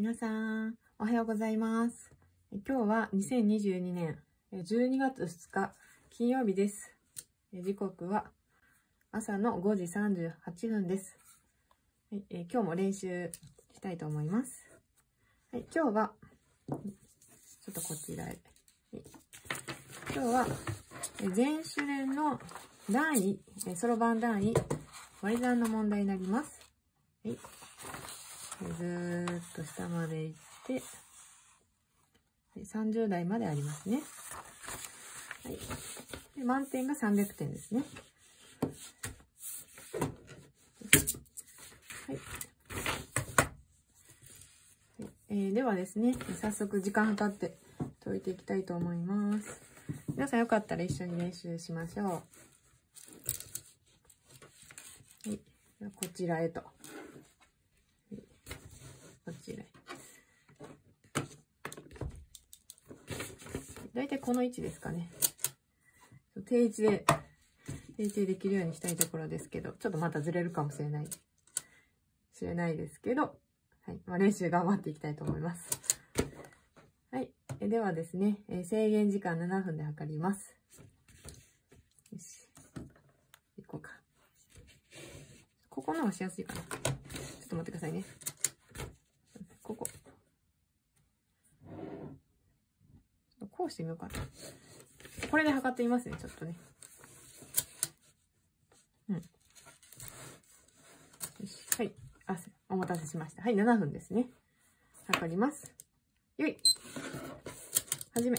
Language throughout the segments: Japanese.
皆さん、おはようございます。今日は2022年え12月2日金曜日です。え時刻は朝の5時38分です。はいえ今日も練習したいと思います。はい、今日は、ちょっとこちらへ。今日は、え全種連の段位、えそろばん段位、割り算の問題になります。はい。ずーっと下まで行って、はい30台までありますね。はい。で満点が300点ですね。はい。えーではですね、早速時間計って解いていきたいと思います。皆さんよかったら一緒に練習しましょう。はい。こちらへと。こちらへ。だいたいこの位置ですかね。定位置で、定位置でできるようにしたいところですけど、ちょっとまたずれるかもしれない、しれないですけど、はい。まあ、練習頑張っていきたいと思います。はい。えではですね、えー制限時間7分で測ります。よし。行こうか。ここの方がしやすいかな。ちょっと待ってくださいね。ここ。こうしてみようかな。これで測ってみますね、ちょっとね。うん。よしはい。あ、お待たせしました。はい、7分ですね。測ります。よい。はじめ。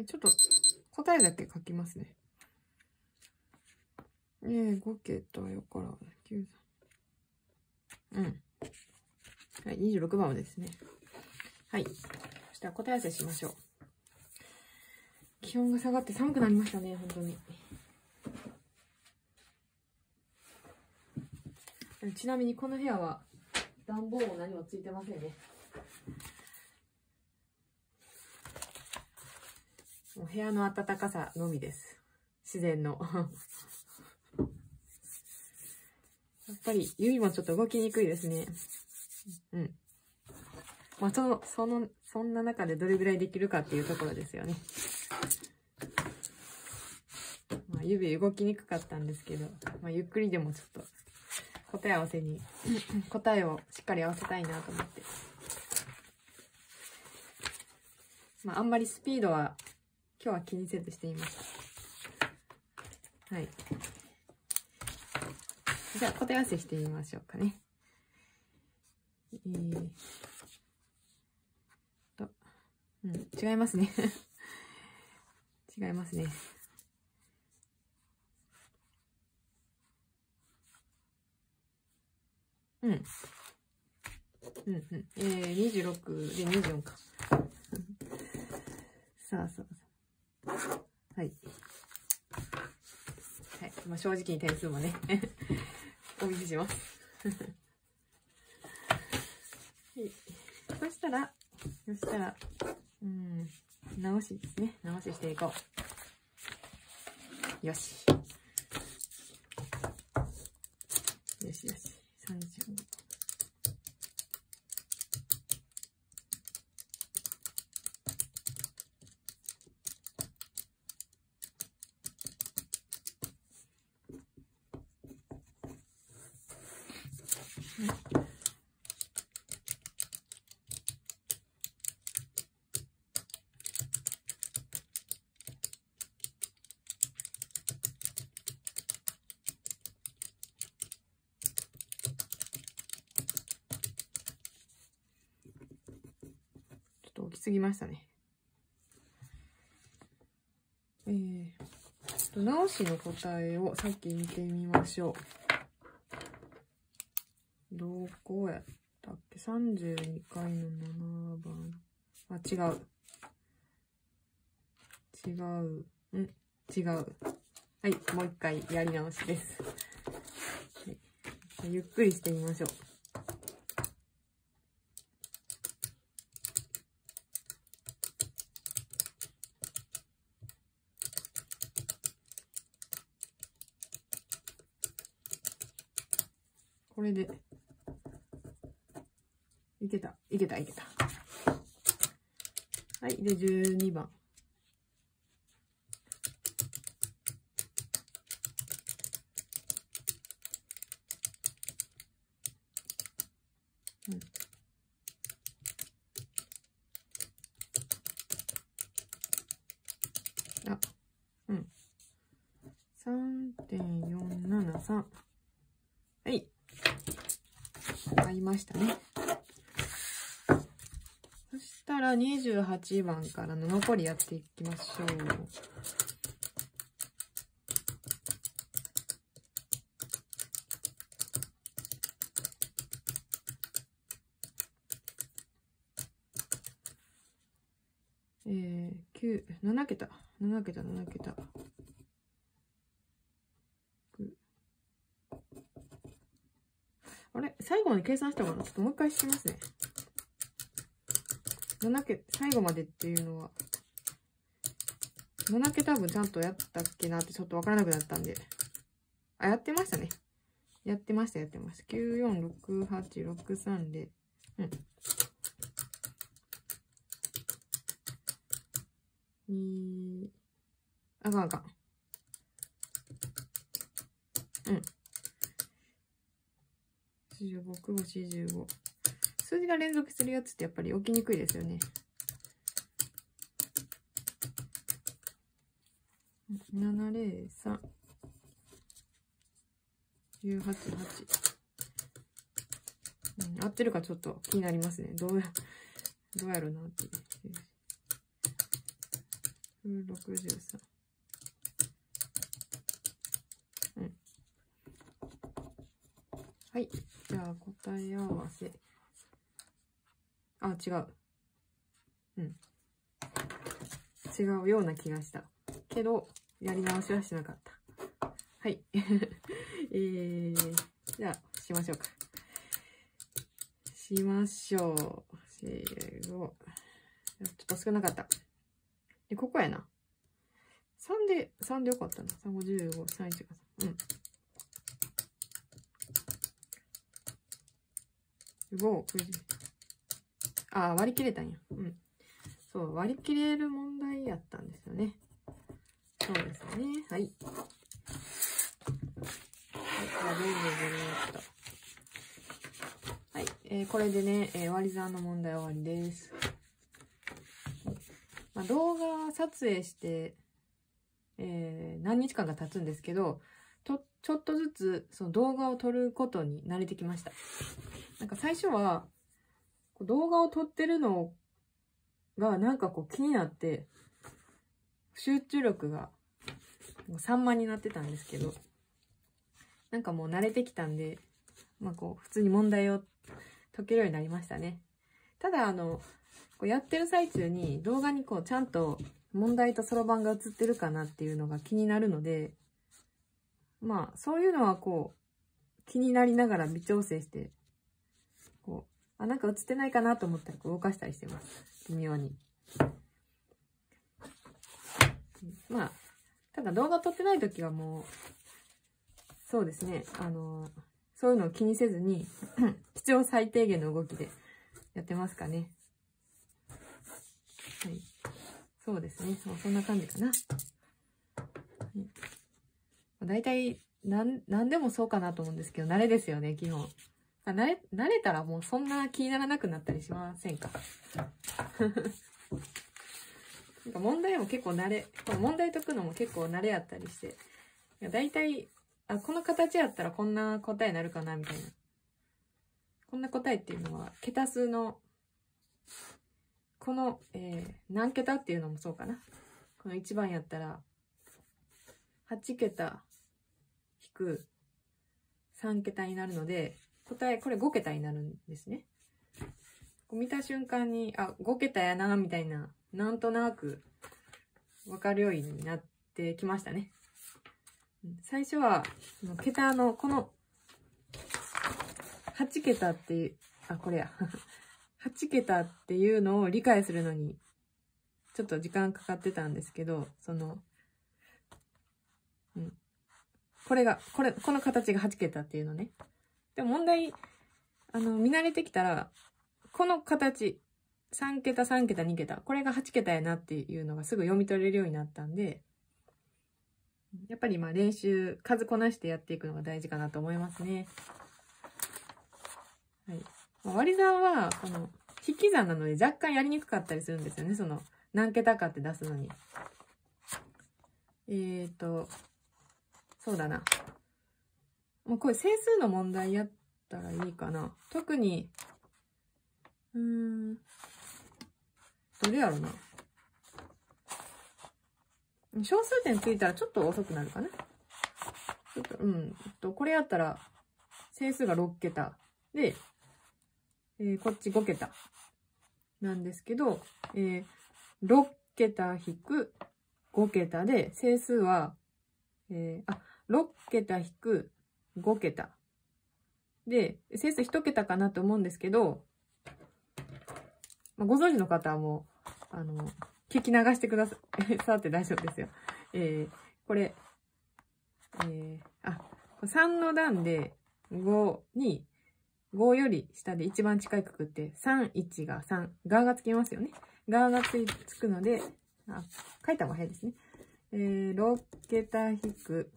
はい、ちょっと答えだけ書きますね。えー、5桁よから、9、うん。はい、26番ですね。はい。そしたら答え合わせしましょう。気温が下がって寒くなりましたね、本当に。ちなみにこの部屋は暖房も何もついてませんね。もう部屋の暖かさのみです。自然の。やっぱり指もちょっと動きにくいですね。うん。まあ、その、その、そんな中でどれぐらいできるかっていうところですよね。まあ、指動きにくかったんですけど、まあ、ゆっくりでもちょっと答え合わせに、答えをしっかり合わせたいなと思って。まあ、あんまりスピードは今日は気にせずしています。はい。じゃあ、答え合わせしてみましょうかね。えー、と、うん、違いますね。違いますね。うん。うんうん。えー、26で24か。さあさあ。はい。はい。まあ、正直に点数もね お見せします はいそしたら、そしたら、うん、直しですね。直ししていこう。よし。すぎましたね。えー、直しの答えをさっき見てみましょう。42回の7番。あ、違う。違う。ん？違う。はい、もう一回やり直しです。はい、ゆっくりしてみましょう。これで。けた、いけた、いけた。はい、で、12番。あ、うん。3.473。はい。ありましたね。そしたら28番からの残りやっていきましょう。えー、9、7桁、7桁、7桁。あれ？最後まで計算したかなちょっともう一回しますね。7桁、最後までっていうのは、7桁分ちゃんとやったっけなってちょっとわからなくなったんで。あ、やってましたね。やってました、やってました。946863で、うん。2、あかんあかん。うん。45、久保45。数字が連続するやつってやっぱり起きにくいですよね。703。188。うん、合ってるかちょっと気になりますね。どうや、どうやろうなって。63。はい。じゃあ、答え合わせ。あ、違う。うん。違うような気がした。けど、やり直しはしなかった。はい。えー、じゃあ、しましょうか。しましょう。せーの。ちょっと少なかった。で、ここやな。3で、3でよかったな。3、5、15、3、1が3。うん。5、9あ、割り切れたんや。うん。そう、割り切れる問題やったんですよね。そうですね。はい。はい、あ、どうぞずっと。はい。えー、これでね、えー、割り算の問題終わりです。まあ、動画撮影して、えー、何日間か経つんですけど、と、ちょっとずつ、その動画を撮ることに慣れてきました。なんか最初は、動画を撮ってるのがなんかこう気になって、集中力が散漫になってたんですけど、なんかもう慣れてきたんで、まあこう普通に問題を解けるようになりましたね。ただあの、こうやってる最中に動画にこうちゃんと問題とそろばんが映ってるかなっていうのが気になるので、まあそういうのはこう気になりながら微調整してこう、あ、なんか映ってないかなと思ったら動かしたりしてます。微妙に。まあ、ただ動画撮ってない時はもう、そうですね、あの、そういうのを気にせずに 必要最低限の動きでやってますかね。はい。そうですね。そうそんな感じかな。はい、大体、なん、なんでもそうかなと思うんですけど、慣れですよね、基本。あ慣れ、慣れたらもうそんな気にならなくなったりしませんか？なんか問題も結構慣れ、問題解くのも結構慣れやったりして、いや大体、あ、この形やったらこんな答えになるかな、みたいな。こんな答えっていうのは、桁数のこの、えー、何桁っていうのもそうかな。この1番やったら、8桁引く3桁になるので、答え、これ5桁になるんですね。見た瞬間に、あ、5桁やな、みたいな、なんとなく、わかるようになってきましたね。最初は、桁の、この、8桁っていう、あ、これや。8桁っていうのを理解するのに、ちょっと時間かかってたんですけど、その、うん。これが、これ、この形が8桁っていうのね。でも問題、あの、見慣れてきたら、この形、3桁、3桁、2桁、これが8桁やなっていうのがすぐ読み取れるようになったんで、やっぱりまあ練習、数こなしてやっていくのが大事かなと思いますね。はい。まあ、割り算は、この、引き算なので若干やりにくかったりするんですよね。その、何桁かって出すのに。えーと、そうだな。もうこれ整数の問題やったらいいかな。特に、うーん、どれやろな。小数点ついたらちょっと遅くなるかな。ちょっと、うん。と、これやったら、整数が6桁。で、えー、こっち5桁。なんですけど、えー、6桁引く5桁で、整数は、えー、あ、6桁引く5桁。で、整数1桁かなと思うんですけど、まあ、ご存知の方はもう、あの、聞き流してくだささって大丈夫ですよ。えー、これ、えー、あ、3の段で5に、5より下で一番近いくって、3、1が3、ガーがつきますよね。ガーがつつくので、あ、書いた方が早いですね。えー、6桁引く、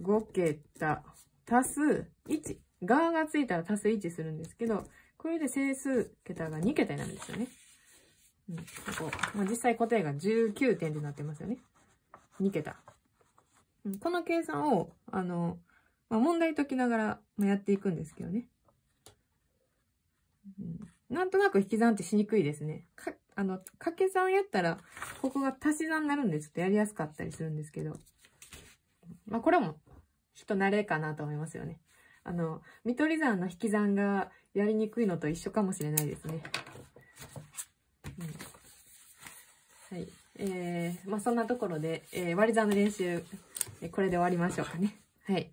5桁、足す1。ガーがついたら足す1するんですけど、これで整数桁が2桁になるんですよね。うん、ここ。まあ、実際答えが19点でなってますよね。2桁。うん、この計算を、あの、まあ、問題解きながらやっていくんですけどね。うん、なんとなく引き算ってしにくいですね。か、あの、掛け算やったら、ここが足し算になるんで、ちょっとやりやすかったりするんですけど。まあ、これも、人慣れかなと思いますよね。あの、見取り算の引き算がやりにくいのと一緒かもしれないですね。うん、はい。えー、まあそんなところで、えー、割り算の練習、えこれで終わりましょうかね。はい。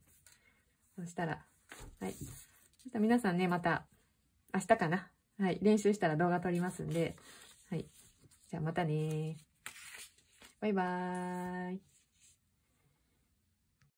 そしたら、はい。そしたら皆さんね、また、明日かな。はい。練習したら動画撮りますんで、はい。じゃあまたねバイバーイ。